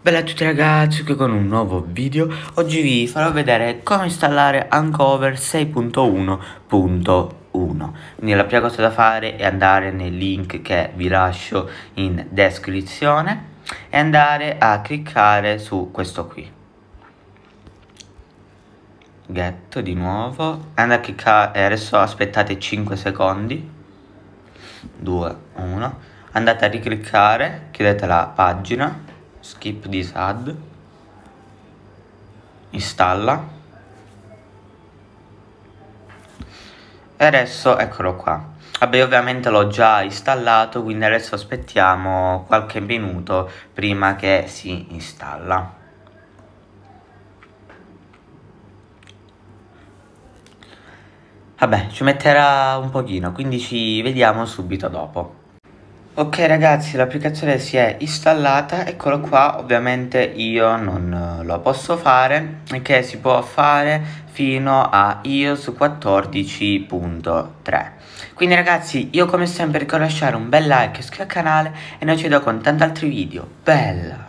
Bella a tutti ragazzi, qui con un nuovo video. Oggi vi farò vedere come installare Ancover 6.1.1 Quindi la prima cosa da fare è andare nel link che vi lascio in descrizione E andare a cliccare su questo qui. Get di nuovo. Andate a cliccare, adesso aspettate 5 secondi. 2, 1 Andate a ricliccare, chiudete la pagina skip this ad installa. E adesso eccolo qua. Vabbè ovviamente l'ho già installato quindi adesso aspettiamo qualche minuto prima che si installa. Vabbè ci metterà un pochino quindi ci vediamo subito dopo Ok ragazzi l'applicazione si è installata, eccolo qua, ovviamente io non lo posso fare, che si può fare fino a iOS 14.3 Quindi ragazzi io come sempre ricordo lasciare un bel like, iscrivetevi al canale e noi ci vedo con tanti altri video, bella!